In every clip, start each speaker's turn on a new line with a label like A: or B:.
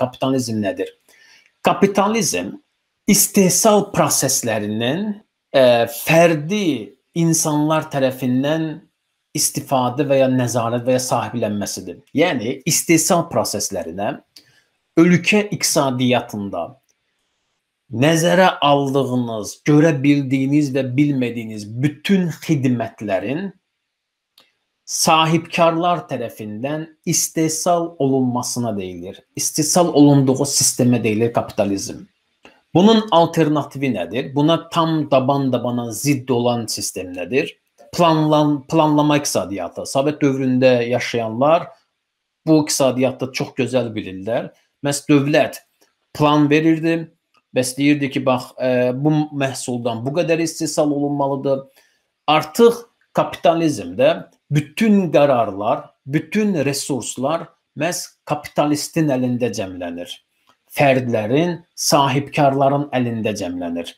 A: Kapitalizm nədir? Kapitalizm istehsal proseslərinin ə, fərdi insanlar tərəfindən istifadə və ya nəzarət və ya sahiblənməsidir. Yəni istehsal proseslərinə ölkə iqtisadiyyatında nəzərə aldığınız, görə bildiyiniz və bilmədiyiniz bütün xidmətlərin sahibkarlar tərəfindən istehsal olunmasına deyilir. İstehsal olunduğu sistemə deyilir kapitalizm. Bunun alternativi nədir? Buna tam daban-dabana zidd olan sistem nədir? Planlan planlama iqtisadiyyatı. Sovet dövründə yaşayanlar bu iqtisadiyyatı çox gözəl bilirlər. Məs dövlət plan verirdi, bəs deyirdi ki, bax, e, bu məhsuldan bu qədər istehsal olunmalıdır. Artıq kapitalizmdə bütün qərarlar, bütün resurslar məhz kapitalistin əlində cəmlənir. Fərdlərin, sahibkarların əlində cəmlənir.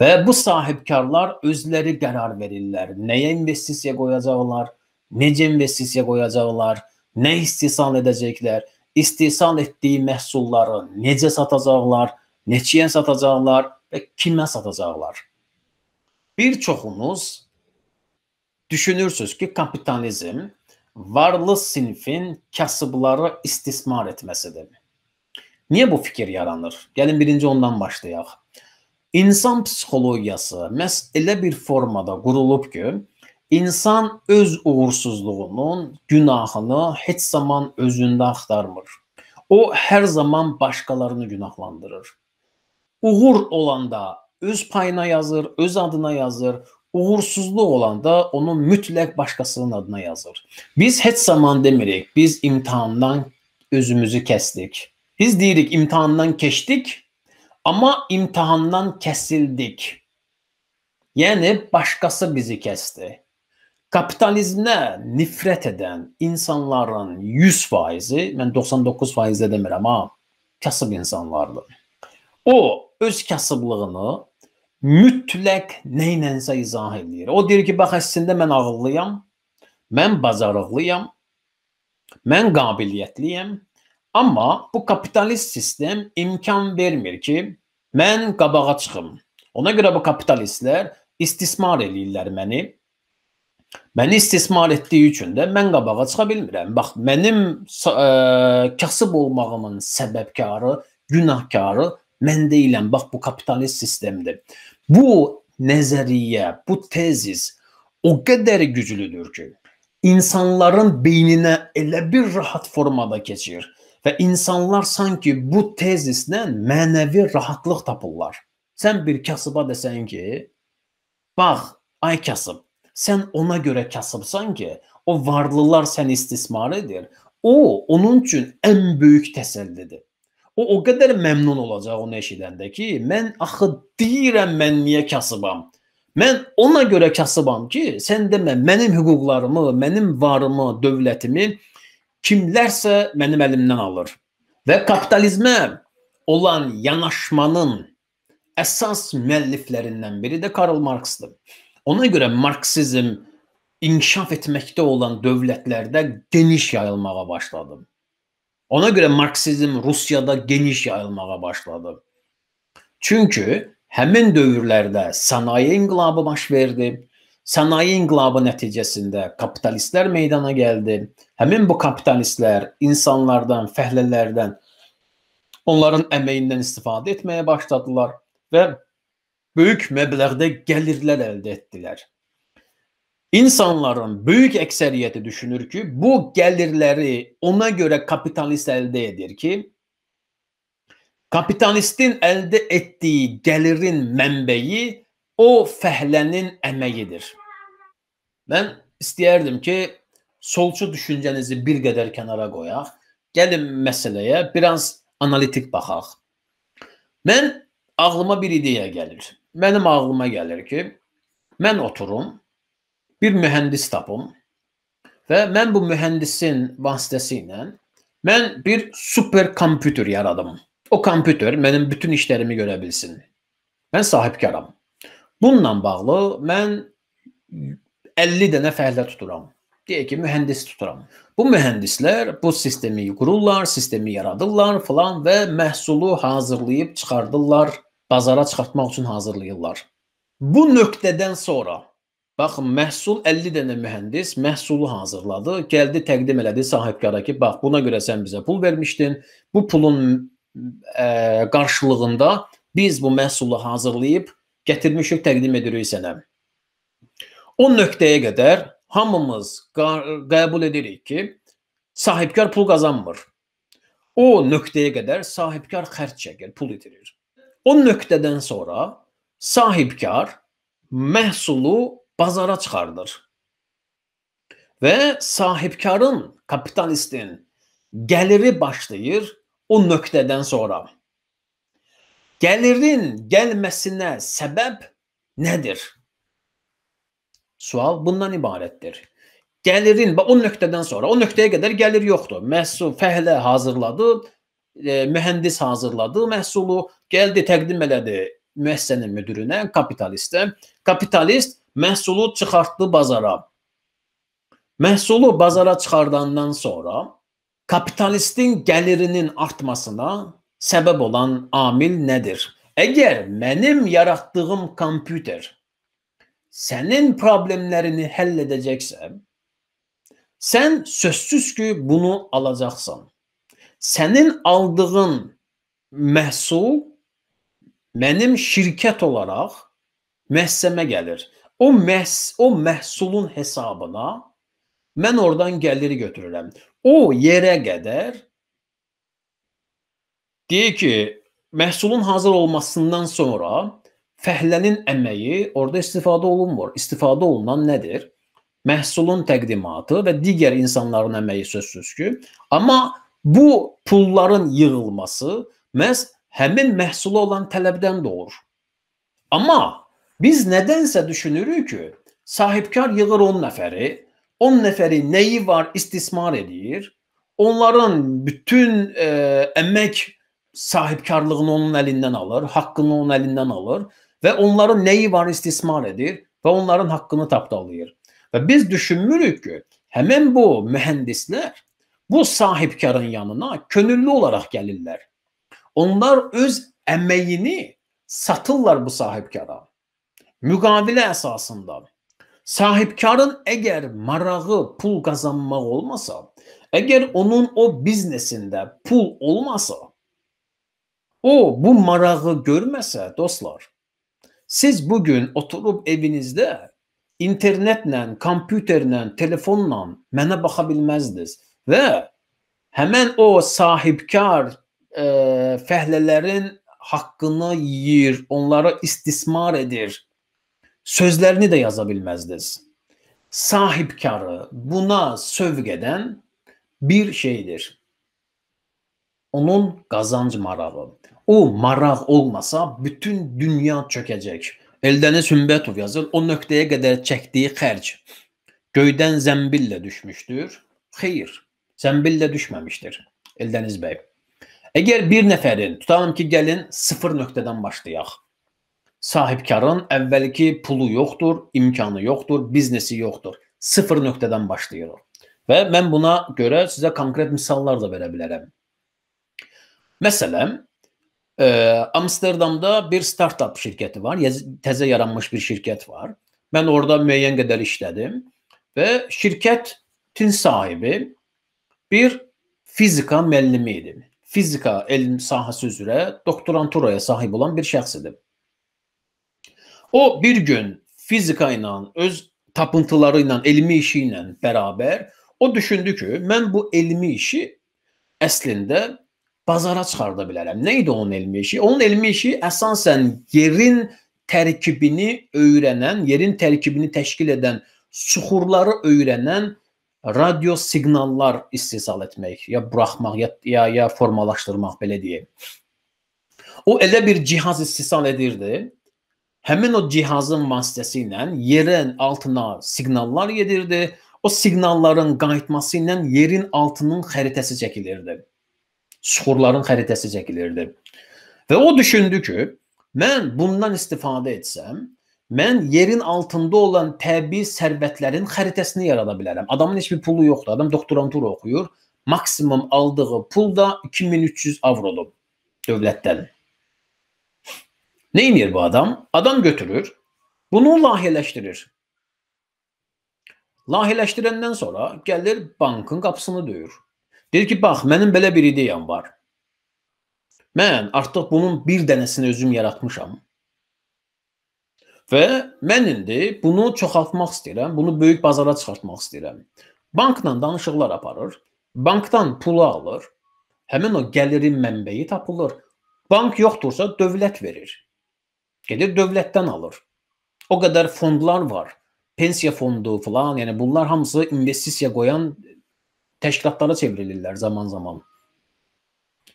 A: Və bu sahibkarlar özləri qərar verirlər. Nəyə investisiya qoyacaqlar, necə investisiya qoyacaqlar, nə istehsal edəcəklər istehsal etdiyi məhsulları necə satacaqlar, neçəyə satacaqlar və kimə satacaqlar. Bir çoxunuz düşünürsüz ki, kapitalizm varlı sinfin kasıbları istismar etməsidir. Niyə bu fikir yaranır? Gəlin birinci ondan başlayaq. İnsan psixologiyası məhz elə bir formada qurulub ki, İnsan öz uğursuzluğunun günahını heç zaman özündə axtarmır. O hər zaman başqalarını günahlandırır. Uğur olanda öz payına yazır, öz adına yazır. Uğursuzluq olanda onu mütləq başqasının adına yazır. Biz heç zaman demirik, biz imtahandan özümüzü kəsdik. Biz deyirik imtahandan keçdik, amma imtahandan kəsildik. Yəni başqası bizi kəsdi. Kapitalizmə nifrət edən insanların 100%-i, mən 99% də demirəm, amma kasıb insanlardır. O öz kasıblığını mütləq nə ilənsə izah edir. O deyir ki, bax əslində mən ağıllıyam, mən bacarıqlıyam, mən qabiliyyətliyəm, amma bu kapitalist sistem imkan vermir ki, mən qabağa çıxım. Ona görə bu kapitalistlər istismar eləyirlər məni Məni istismar etdiyi üçün də mən qabağa çıxa bilmirəm. Bax, mənim ə, kasıb olmağımın səbəbkarı, günahkarı mən deyiləm. Bax, bu kapitalist sistemdir. Bu nəzəriyyə, bu tezis o qədər güclüdür ki, insanların beyninə elə bir rahat formada keçir və insanlar sanki bu tezislə mənəvi rahatlıq tapırlar. Sən bir kasıba desən ki, bax, ay kasıb, Sən ona görə kasıbsan ki, o varlılar səni istismar edir. O onun üçün ən böyük təsəllidir. O o qədər məmnun olacaq onu eşidəndə ki, mən axı deyirəm mən niyə kasıbam. Mən ona görə kasıbam ki, sən demə mənim hüquqlarımı, mənim varımı, dövlətimi kimlərsə mənim əlimdən alır. Və kapitalizmə olan yanaşmanın əsas müəlliflərindən biri də Karl Marksdır. Ona görə marksizm inkişaf etməkdə olan dövlətlərdə geniş yayılmağa başladı. Ona görə marksizm Rusiyada geniş yayılmağa başladı. Çünki həmin dövrlərdə sənaye inqilabı baş verdi. Sənaye inqilabı nəticəsində kapitalistlər meydana gəldi. Həmin bu kapitalistlər insanlardan, fəhlələrdən onların əməyindən istifadə etməyə başladılar və böyük məbləğdə gəlirlər əldə etdilər. İnsanların böyük əksəriyyəti düşünür ki, bu gəlirləri ona görə kapitalist əldə edir ki, kapitalistin əldə etdiyi gəlirin mənbəyi o fəhlənin əməyidir. Mən istəyərdim ki, solçu düşüncənizi bir qədər kənara qoyaq. Gəlin məsələyə biraz analitik baxaq. Mən ağlıma bir ideya gəlir mənim ağlıma gəlir ki, mən oturum, bir mühəndis tapım və mən bu mühəndisin vasitəsilə mən bir super kompüter yaradım. O kompüter mənim bütün işlərimi görə bilsin. Mən sahibkaram. Bununla bağlı mən 50 dənə fəhlə tuturam. Deyək ki, mühəndis tuturam. Bu mühəndislər bu sistemi qururlar, sistemi yaradırlar falan və məhsulu hazırlayıb çıxardırlar, bazara çıxartmaq üçün hazırlayırlar. Bu nöqtədən sonra Baxın, məhsul 50 dənə mühəndis məhsulu hazırladı, gəldi təqdim elədi sahibkara ki, bax buna görə sən bizə pul vermişdin. Bu pulun ə, qarşılığında biz bu məhsulu hazırlayıb gətirmişik, təqdim edirik sənə. O nöqtəyə qədər hamımız qəbul edirik ki, sahibkar pul qazanmır. O nöqtəyə qədər sahibkar xərc çəkir, pul itirir. O nöqtədən sonra sahibkar məhsulu bazara çıxardır. Və sahibkarın, kapitalistin gəliri başlayır o nöqtədən sonra. Gəlirin gəlməsinə səbəb nədir? Sual bundan ibarətdir. Gəlirin o nöqtədən sonra, o nöqtəyə qədər gəlir yoxdur. Məhsul fəhlə hazırladı, e, mühəndis hazırladı məhsulu, gəldi təqdim elədi müəssisənin müdirinə, kapitalistə. Kapitalist məhsulu çıxartdı bazara. Məhsulu bazara çıxardandan sonra kapitalistin gəlirinin artmasına səbəb olan amil nədir? Əgər mənim yaratdığım kompüter sənin problemlərini həll edəcəksə, sən sözsüz ki, bunu alacaqsan. Sənin aldığın məhsul mənim şirkət olaraq müəssisəmə gəlir. O məhs o məhsulun hesabına mən oradan gəliri götürürəm. O yerə qədər deyir ki, məhsulun hazır olmasından sonra fəhlənin əməyi orada istifadə olunmur. İstifadə olunan nədir? Məhsulun təqdimatı və digər insanların əməyi sözsüz ki, amma bu pulların yığılması məhz həmin məhsula olan tələbdən doğur. Amma Biz nədənsə düşünürük ki, sahibkar yığır 10 nəfəri, 10 nəfəri nəyi var istismar edir. Onların bütün e, əmək sahibkarlığını onun əlindən alır, haqqını onun əlindən alır və onların nəyi var istismar edir və onların haqqını tapdalayır. Və biz düşünmürük ki, həmin bu mühəndislər bu sahibkarın yanına könüllü olaraq gəlirlər. Onlar öz əməyini satırlar bu sahibkara müqavilə əsasında sahibkarın əgər marağı pul qazanmaq olmasa, əgər onun o biznesində pul olmasa, o bu marağı görməsə, dostlar, siz bu gün oturub evinizdə internetlə, kompüterlə, telefonla mənə baxa bilməzdiniz və həmən o sahibkar e, fəhlələrin haqqını yeyir, onları istismar edir sözlərini də yaza bilməzdiniz. Sahibkarı buna sövq edən bir şeydir. Onun qazanc marağı. O maraq olmasa bütün dünya çökəcək. Eldəniz Hümbətov yazır, o nöqtəyə qədər çəkdiyi xərc göydən zəmbillə düşmüşdür. Xeyr, zəmbillə düşməmişdir. Eldəniz bəy. Əgər bir nəfərin, tutalım ki, gəlin sıfır nöqtədən başlayaq sahibkarın əvvəlki pulu yoxdur, imkanı yoxdur, biznesi yoxdur. Sıfır nöqtədən başlayır. Və mən buna görə sizə konkret misallar da verə bilərəm. Məsələn, ə, Amsterdamda bir startup şirkəti var, təzə yaranmış bir şirkət var. Mən orada müəyyən qədər işlədim və şirkətin sahibi bir fizika müəllimi idi. Fizika elm sahəsi üzrə doktoranturaya sahib olan bir şəxs idi. O bir gün fizika ilə, öz tapıntıları ilə, elmi işi ilə bərabər o düşündü ki, mən bu elmi işi əslində bazara çıxarda bilərəm. Nə idi onun elmi işi? Onun elmi işi əsasən yerin tərkibini öyrənən, yerin tərkibini təşkil edən suxurları öyrənən radio siqnallar istehsal etmək, ya buraxmaq, ya ya, ya formalaşdırmaq belə deyək. O elə bir cihaz istehsal edirdi həmin o cihazın vasitəsilə yerin altına siqnallar gedirdi. O siqnalların qayıtması ilə yerin altının xəritəsi çəkilirdi. Suxurların xəritəsi çəkilirdi. Və o düşündü ki, mən bundan istifadə etsəm, Mən yerin altında olan təbii sərvətlərin xəritəsini yarada bilərəm. Adamın heç bir pulu yoxdur. Adam doktorantura oxuyur. Maksimum aldığı pul da 2300 avrodur dövlətdən. Nə edir bu adam? Adam götürür, bunu layihələşdirir. Layihələşdirəndən sonra gəlir bankın qapısını döyür. Deyir ki, bax, mənim belə bir ideyam var. Mən artıq bunun bir dənəsini özüm yaratmışam. Və mən indi bunu çoxaltmaq istəyirəm, bunu böyük bazara çıxartmaq istəyirəm. Bankla danışıqlar aparır, bankdan pulu alır, həmin o gəlirin mənbəyi tapılır. Bank yoxdursa dövlət verir. Gedir dövlətdən alır. O qədər fondlar var. Pensiya fondu falan, yəni bunlar hamısı investisiya qoyan təşkilatlara çevrilirlər zaman-zaman.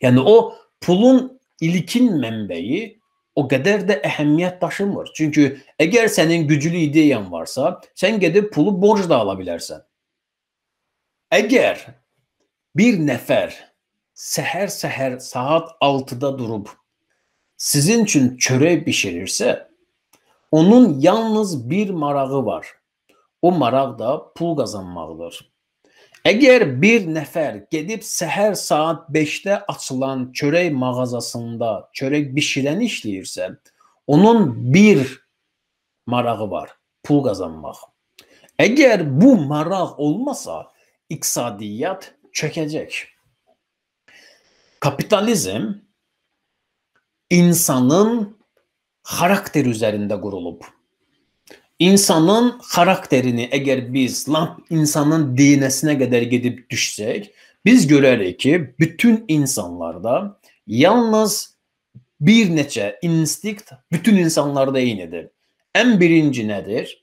A: Yəni o pulun ilkin mənbəyi o qədər də əhəmiyyət daşımır. Çünki əgər sənin güclü ideyan varsa, sən gedib pulu borcla ala bilərsən. Əgər bir nəfər səhər-səhər saat 6-da durub sizin üçün çörək bişirirsə, onun yalnız bir marağı var. O maraq da pul qazanmaqdır. Əgər bir nəfər gedib səhər saat 5-də açılan çörək mağazasında çörək bişirən işləyirsə, onun bir marağı var, pul qazanmaq. Əgər bu maraq olmasa, iqtisadiyyat çökəcək. Kapitalizm insanın xarakter üzərində qurulub. İnsanın xarakterini əgər biz lap insanın DNS-nə qədər gedib düşsək, biz görərik ki, bütün insanlarda yalnız bir neçə instinkt bütün insanlarda eynidir. Ən birinci nədir?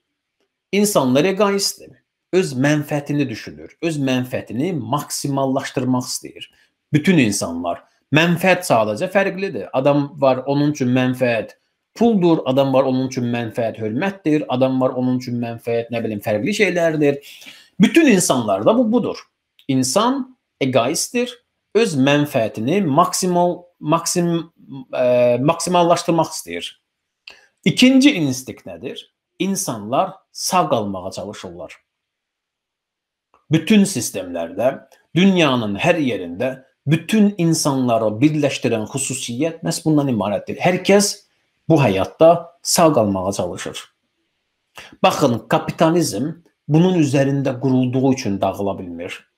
A: İnsanlar egoistdir. Öz mənfəətini düşünür. Öz mənfəətini maksimallaşdırmaq istəyir. Bütün insanlar mənfəət sadəcə fərqlidir. Adam var, onun üçün mənfəət puldur, adam var onun üçün mənfəət hörmətdir, adam var onun üçün mənfəət nə bilim fərqli şeylərdir. Bütün insanlarda bu budur. İnsan egoistdir, öz mənfəətini maksimal maksim ə, e, maksimallaşdırmaq istəyir. İkinci instinkt nədir? İnsanlar sağ qalmağa çalışırlar. Bütün sistemlərdə, dünyanın hər yerində bütün insanları birləşdirən xüsusiyyət məhz bundan ibarətdir. Hər kəs bu həyatda sağ qalmağa çalışır. Baxın, kapitalizm bunun üzərində qurulduğu üçün dağıla bilmir.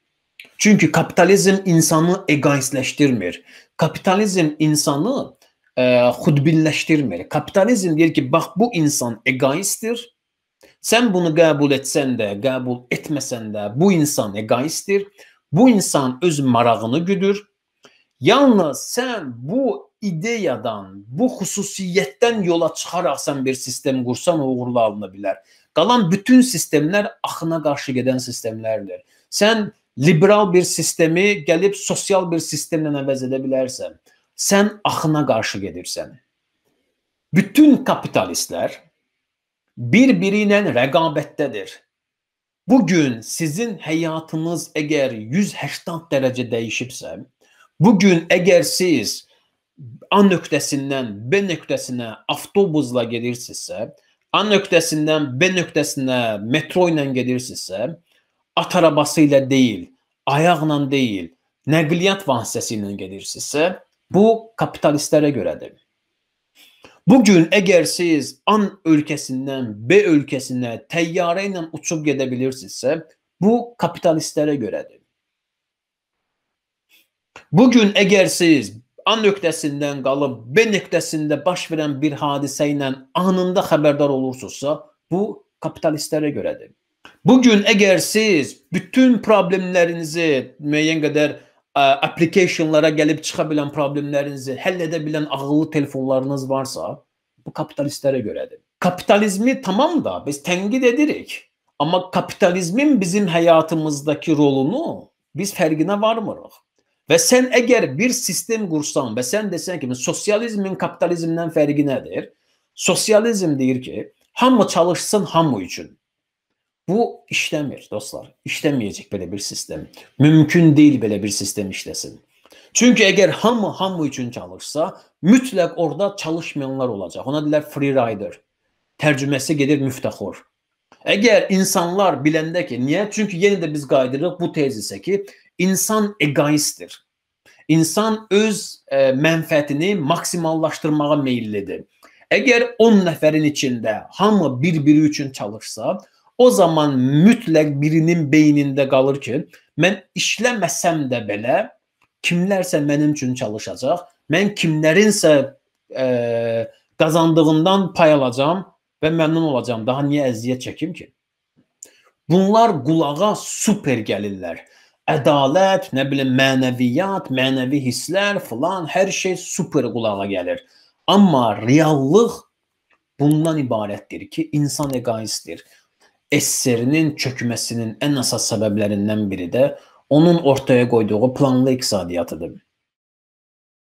A: Çünki kapitalizm insanı egoistləşdirmir. Kapitalizm insanı e, xudbinləşdirmir. Kapitalizm deyir ki, bax bu insan egoistdir. Sən bunu qəbul etsən də, qəbul etməsən də bu insan egoistdir. Bu insan öz marağını güdür. Yalnız sən bu ideyadan, bu xüsusiyyətdən yola çıxaraq sən bir sistem qursan uğurlu alına bilər. Qalan bütün sistemlər axına qarşı gedən sistemlərdir. Sən liberal bir sistemi gəlib sosial bir sistemlə əvəz edə bilərsən. Sən axına qarşı gedirsən. Bütün kapitalistlər bir-biri ilə rəqabətdədir. Bu gün sizin həyatınız əgər 180 dərəcə dəyişibsə, bu gün əgər siz A nöqtəsindən B nöqtəsinə avtobusla gedirsinizsə, A nöqtəsindən B nöqtəsinə metro ilə gedirsinizsə, at arabası ilə deyil, ayaqla deyil, nəqliyyat vasitəsi ilə gedirsinizsə, bu kapitalistlərə görədir. Bu gün əgər siz An ölkəsindən B ölkəsinə təyyarə ilə uçub gedə bilirsinizsə, bu kapitalistlərə görədir. Bu gün əgər siz A nöqtəsindən qalıb B nöqtəsində baş verən bir hadisə ilə anında xəbərdar olursunuzsa, bu kapitalistlərə görədir. Bu gün əgər siz bütün problemlərinizi müəyyən qədər applicationlara gəlib çıxa bilən problemlərinizi həll edə bilən ağıllı telefonlarınız varsa, bu kapitalistlərə görədir. Kapitalizmi tamam da biz tənqid edirik. Amma kapitalizmin bizim həyatımızdakı rolunu biz fərqinə varmırıq. Və sən əgər bir sistem qursan və sən desən ki, sosializmin kapitalizmdən fərqi nədir? Sosializm deyir ki, hamı çalışsın hamı üçün. Bu işləmir dostlar. İşləməyəcək belə bir sistem. Mümkün deyil belə bir sistem işləsin. Çünki əgər hamı hamı üçün çalışsa, mütləq orada çalışmayanlar olacaq. Ona deyirlər free rider. tərcüməsi gedir müftəxor. Əgər insanlar biləndə ki, niyə? Çünki yenə də biz qayıdırıq bu tezisə ki, insan egoistdir. İnsan öz e, mənfəətini maksimallaşdırmağa meyllidir. Əgər 10 nəfərin içində hamı bir-biri üçün çalışsa, o zaman mütləq birinin beynində qalır ki, mən işləməsəm də belə kimlərsə mənim üçün çalışacaq. Mən kimlərinsə ə, e, qazandığından pay alacağam və məmnun olacağam. Daha niyə əziyyət çəkim ki? Bunlar qulağa super gəlirlər. Ədalət, nə bilim, mənəviyyat, mənəvi hisslər filan, hər şey super qulağa gəlir. Amma reallıq bundan ibarətdir ki, insan egoistdir. SSR-nin çökməsinin ən əsas səbəblərindən biri də onun ortaya qoyduğu planlı iqtisadiyyatıdır.